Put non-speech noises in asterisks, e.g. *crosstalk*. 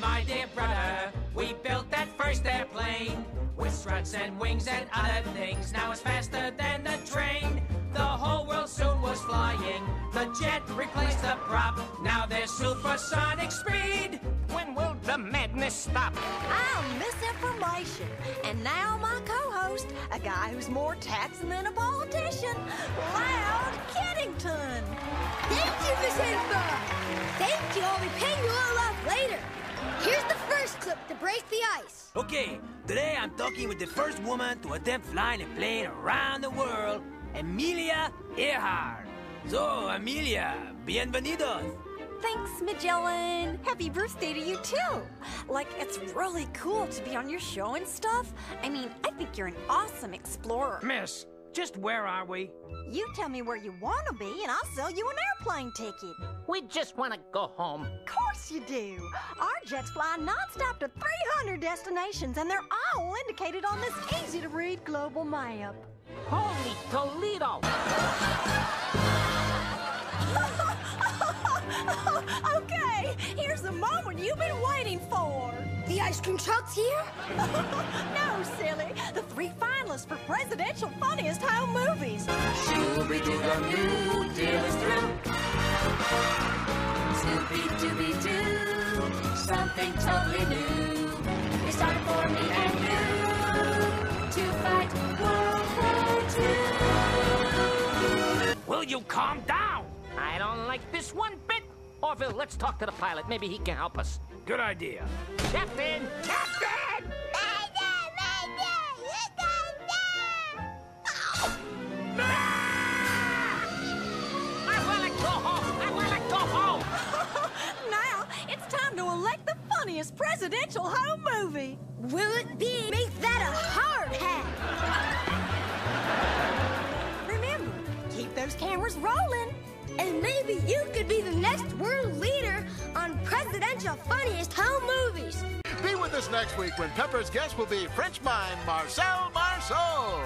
my dear brother, we built that first airplane with struts and wings and other things. Now it's faster than the train. The whole world soon was flying. The jet replaced the prop. Now there's supersonic speed. When will the madness stop? I'm Miss Information. And now my co-host, a guy who's more taxing than a politician, Loud Kiddington. Thank you, Miss Eva. Thank you. All off later. Okay, today I'm talking with the first woman to attempt flying a plane around the world, Amelia Earhart. So, Amelia, bienvenidos. Thanks, Magellan. Happy birthday to you, too. Like, it's really cool to be on your show and stuff. I mean, I think you're an awesome explorer. Miss, just where are we? You tell me where you want to be, and I'll sell you an airplane ticket. We just want to go home. Of course you do. Our jets fly nonstop to 300 destinations, and they're all indicated on this easy-to-read global map. Holy Toledo! *laughs* okay, here's the moment you've been waiting for. The ice cream truck's here? *laughs* no, silly. The three finalists for Presidential Funniest Home Movies. Shooby-doo-doo, deal is through. Scooby-Dooby-Doo, something totally new. It's time for me and you to fight World War II. Will you calm down? I don't like this one bit. Orville, let's talk to the pilot. Maybe he can help us. Good idea. Captain! Captain! To elect the funniest presidential home movie. Will it be? Make that a hard hat. Remember, keep those cameras rolling. And maybe you could be the next world leader on presidential funniest home movies. Be with us next week when Pepper's guest will be French mime Marcel Marceau.